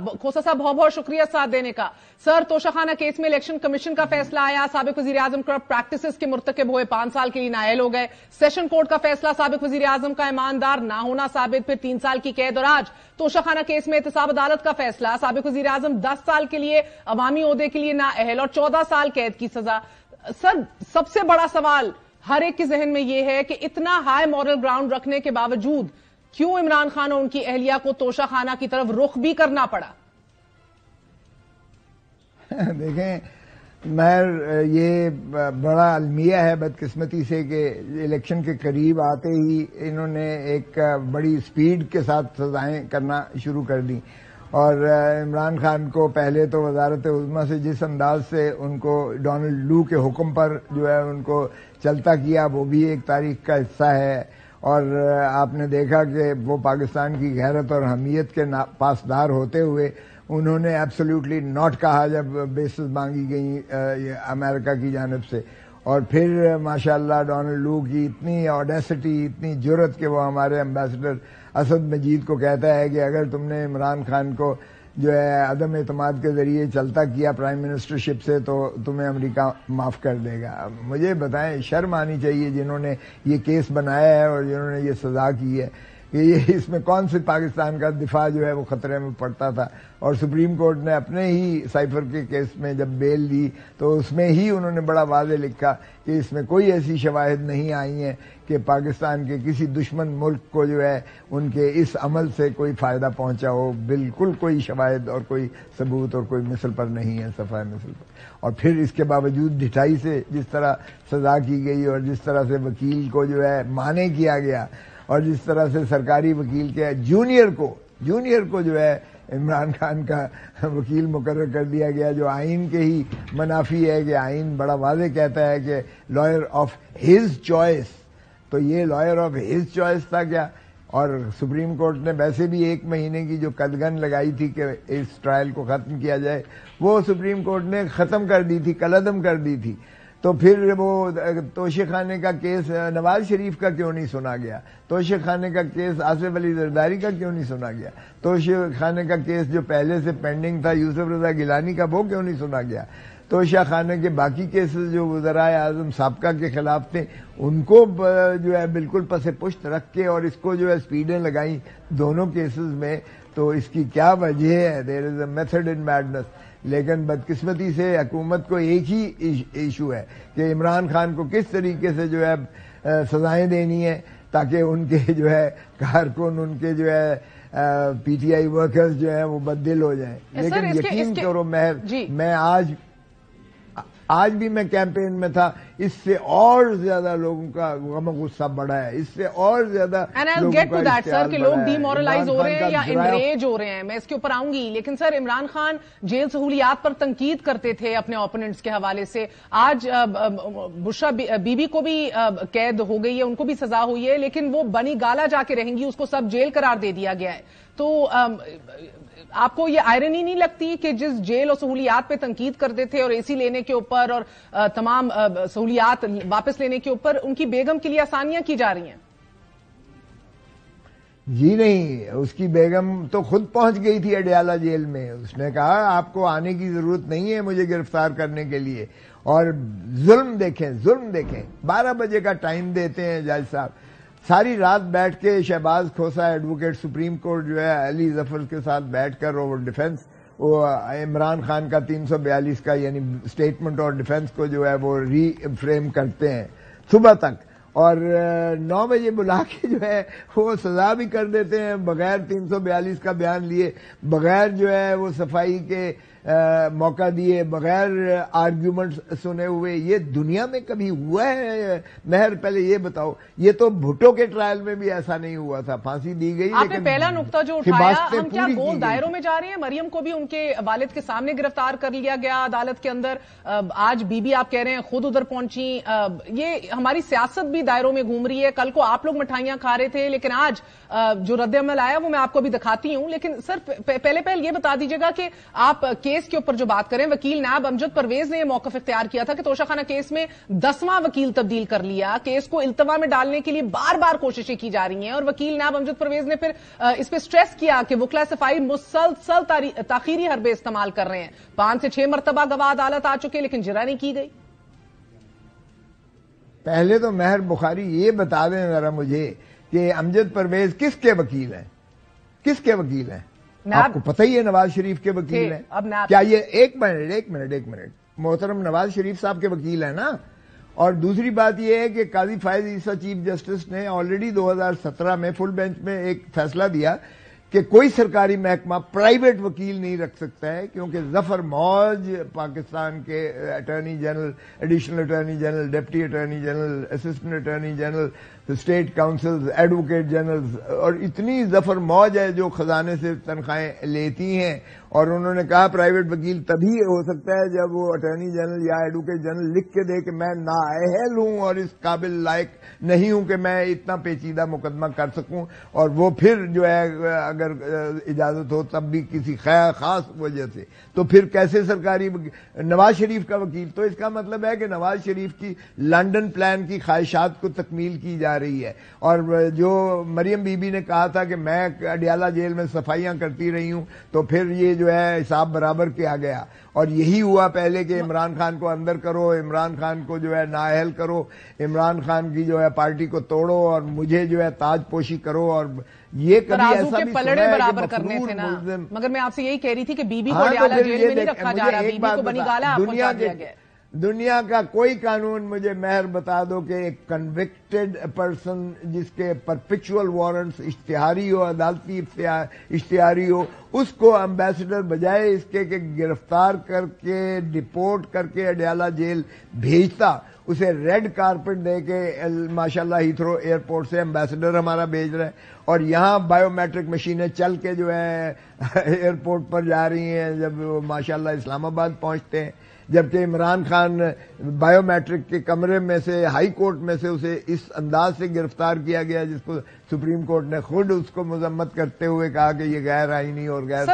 खोसा साहब बहुत बहुत शुक्रिया साथ देने का। सर, तोशाखाना केस में इलेक्शन कमीशन का फैसला आया। सबक वजी आज़म करप्ट प्रैक्टिस के मुर्तकब हुए पाँच साल के लिए नायल हो गए। सेशन कोर्ट का फैसला सबक वजी आज़म का ईमानदार ना होना साबित, फिर तीन साल की कैद और आज तोशाखाना केस में एहतसाब अदालत का फैसला। सबक वजी आज़म दस साल के लिए अवामी अहदे के लिए ना अहल और चौदह साल कैद की सजा। सर, सबसे बड़ा सवाल हर एक के जहन में यह है कि इतना हाई मॉरल ग्राउंड रखने के बावजूद क्यों इमरान खान और उनकी अहलिया को तोशा खाना की तरफ़ रुख भी करना पड़ा? देखें मैं ये बड़ा अलमिया है बदकिस्मती से कि इलेक्शन के करीब आते ही इन्होंने एक बड़ी स्पीड के साथ सजाएँ करना शुरू कर दी। और इमरान खान को पहले तो वजारत उजमा से जिस अंदाज से उनको डोनाल्ड लू के हुक्म पर जो है उनको चलता किया, वो भी एक तारीख का हिस्सा है। और आपने देखा कि वो पाकिस्तान की गैरत और हमीयत के पासदार होते हुए उन्होंने एब्सोल्युटली नॉट कहा जब बेसिस मांगी गई अमेरिका की जानब से। और फिर, माशाल्लाह, डोनाल्ड लू की इतनी ऑडेसिटी इतनी ज़रूरत कि वो हमारे एम्बेसडर असद मजीद को कहता है कि अगर तुमने इमरान खान को जो है अदम अतमाद के ज़रिए चलता किया प्राइम मिनिस्टरशिप से तो तुम्हें अमेरिका माफ़ कर देगा। मुझे बताएँ, शर्म आनी चाहिए जिन्होंने ये केस बनाया है और जिन्होंने ये सजा की है। कि ये इसमें कौन से पाकिस्तान का दिफा जो है वो खतरे में पड़ता था? और सुप्रीम कोर्ट ने अपने ही साइफर के केस में जब बेल दी तो उसमें ही उन्होंने बड़ा वादे लिखा कि इसमें कोई ऐसी शवाहद नहीं आई हैं कि पाकिस्तान के किसी दुश्मन मुल्क को जो है उनके इस अमल से कोई फ़ायदा पहुँचा हो। बिल्कुल कोई शवाहद और कोई सबूत और कोई मिसल पर नहीं है, सफ़ाई मिसल पर। और फिर इसके बावजूद ढिठाई से जिस तरह सजा की गई और जिस तरह से वकील को जो है माने किया गया और जिस तरह से सरकारी वकील के जूनियर को जूनियर को जो है इमरान खान का वकील मुकर कर दिया गया, जो आइन के ही मुनाफी है कि आइन बड़ा वाजे कहता है कि लॉयर ऑफ़ हिज चॉइस तो ये लॉयर ऑफ़ हिज चॉइस था क्या? और सुप्रीम कोर्ट ने वैसे भी एक महीने की जो कदगन लगाई थी कि इस ट्रायल को खत्म किया जाए, वो सुप्रीम कोर्ट ने खत्म कर दी थी, कलदम कर दी थी। तो फिर वो तोशे खाने का केस नवाज़ शरीफ का क्यों नहीं सुना गया? तोशे खाने का केस आसिफ अली जरदारी का क्यों नहीं सुना गया? तोशे खाने का केस जो पहले से पेंडिंग था, यूसुफ रजा गिलानी का, वो क्यों नहीं सुना गया? तोशा खाना के बाकी केसेस जो वजराए आज़म सबका के खिलाफ थे उनको जो है बिल्कुल पसे पुष्ट रख के और इसको जो है स्पीडें लगाई दोनों केसेस में तो इसकी क्या वजह है? There is a method in madness लेकिन बदकिस्मती से हकूमत को एक ही इशू है कि इमरान खान को किस तरीके से जो है सजाएँ देनी है ताकि उनके जो है कारकुन उनके जो है पीटीआई वर्कर्स जो है वो बददिल हो जाए। लेकिन यकीन करो मैं मैं आज आज भी मैं कैंपेन में था इससे और ज़्यादा लोगों का गम गुस्सा बढ़ा है इससे और ज़्यादा गेट टू दैट सर कि लोग डीमोरलाइज हो। रहे हैं या इनरेज हो रहे हैं मैं इसके ऊपर आऊँगी। लेकिन सर इमरान खान जेल सहूलियात पर तंकीद करते थे अपने ओपोनेंट्स के हवाले से। आज बुशा बीबी को भी कैद हो गई है उनको भी सजा हुई है लेकिन वो बनी गाला जाके रहेंगी उसको सब जेल करार दे दिया गया है। तो आपको ये आयरनी नहीं लगती कि जिस जेल और सहूलियात पे तंकीद करते थे और एसी लेने के ऊपर और तमाम सहूलियात वापस लेने के ऊपर उनकी बेगम के लिए आसानियाँ की जा रही हैं? जी नहीं, उसकी बेगम तो खुद पहुँच गई थी अडयाला जेल में। उसने कहा, आपको आने की ज़रूरत नहीं है मुझे गिरफ़्तार करने के लिए। और जुल्म देखें जुल्म देखें। 12 बजे का टाइम देते हैं जज साहब। सारी रात बैठ के Shahbaz Khosa, advocate, supreme court जो है, अली ज़फ़र के साथ बैठकर वो डिफेंस वो इमरान खान का 342 का, यानी स्टेटमेंट और डिफेंस को जो है, वो रीफ्रेम करते हैं सुबह तक। और नौ बजे बुला के जो है, वो सजा भी कर देते हैं, बगैर 342 का बयान लिए, बगैर जो है, वो सफ़ाई के मौका दिए बगैर आर्ग्यूमेंट सुने हुए ये दुनिया में कभी हुआ है? मेहर पहले ये बताओ ये तो भुट्टो के ट्रायल में भी ऐसा नहीं हुआ था। फांसी दी गई आपने पहला नुकता जो उठाया हम क्या गोल दायरों में जा रहे हैं? मरियम को भी उनके वालिद के सामने गिरफ़्तार कर लिया गया अदालत के अंदर। आज बीबी आप कह रहे हैं खुद उधर पहुँची। ये हमारी सियासत भी भी दायरों में घूम रही है। कल को आप लोग मिठाइयाँ खा रहे थे लेकिन आज जो रद्दमल आया वो मैं आपको अभी दिखाती हूँ। लेकिन सर पहले पहले ये बता दीजिएगा कि आप केस के ऊपर जो बात करें, वकील नाब अमजद परवेज ने यह मौकफ इख्तियार किया था कि तोशाखाना केस में दसवां वकील तब्दील कर लिया। केस को इल्तवा में डालने के लिए बार बार कोशिशें की जा रही हैं और वकील नाब अमजद परवेज ने फिर इस पर स्ट्रेस किया कि वकला सफ़ाई मुसलसल ताखीरी हरबे इस्तेमाल कर रहे हैं। पाँच से छह मरतबा गवाह अदालत आ चुके, लेकिन जरा नहीं की गई। पहले तो मेहर बुखारी ये बता दें जरा मुझे कि अमजद परवेज किसके वकील हैं? किसके वकील हैं? आपको पता ही है नवाज़ शरीफ के वकील हैं। अब क्या ये एक मिनट एक मिनट एक मिनट। मोहतरम नवाज़ शरीफ साहब के वकील हैं ना? और दूसरी बात यह है कि काजी फायज ईसा चीफ जस्टिस ने ऑलरेडी 2017 में फुल बेंच में एक फैसला दिया कि कोई सरकारी महकमा प्राइवेट वकील नहीं रख सकता है क्योंकि ज़फ़र मौज पाकिस्तान के attorney general additional attorney general deputy attorney general assistant attorney general state council advocate general और इतनी ज़फ़र मौज है जो खजाने से तनख्वाहें लेती हैं। और उन्होंने कहा प्राइवेट वकील, तभी हो सकता है जब वो अटॉर्नी जनरल या एडवोकेट जनरल लिख के दे कि मैं नाअहल हूँ और इस काबिल लायक नहीं हूँ कि मैं इतना पेचीदा मुकदमा कर सकूँ। और वो फिर जो है, अगर इजाज़त हो, तब भी किसी खास वजह से। तो फिर कैसे सरकारी नवाज़ शरीफ का वकील? तो इसका मतलब है कि नवाज़ शरीफ की लंडन प्लान की ख्वाहिशात को तकमील की जा रही है। और जो मरियम बीबी ने कहा था कि मैं अडियाला जेल में सफाइयाँ करती रही हूँ तो फिर ये जो है हिसाब बराबर किया गया। और यही हुआ पहले कि इमरान खान को अंदर करो इमरान खान को जो है नाअहल करो इमरान खान की जो है पार्टी को तोड़ो और मुझे जो है ताजपोशी करो। और ये कभी ऐसा भी पलड़े बराबर करने थे ना। मगर मैं आपसे यही कह रही थी कि बीबी को हाँ, तो जेल में नहीं रखा जा रहा बीबी को बनी गाला दुनिया के दुनिया का कोई कानून मुझे मेहर बता दो कि एक कन्विक्टेड पर्सन जिसके परपिचुअल वारंट्स इश्तिहारी हो, अदालती इश्तिहारी हो, उसको एम्बेसडर बजाय इसके कि गिरफ़्तार करके डिपोर्ट करके अडयाला जेल भेजता, उसे रेड कारपेट दे के माशाल्लाह हीथ्रो एयरपोर्ट से एम्बेसडर हमारा भेज रहे हैं। और यहाँ बायोमेट्रिक मशीनें चल के जो है एयरपोर्ट पर जा रही हैं जब माशाल्लाह इस्लामाबाद पहुँचते हैं। जबकि इमरान खान बायोमेट्रिक के कमरे में से हाई कोर्ट में से उसे इस अंदाज से गिरफ़्तार किया गया जिसको सुप्रीम कोर्ट ने खुद उसको मजम्मत करते हुए कहा कि ये गैर आईनी और गैर